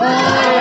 Amen.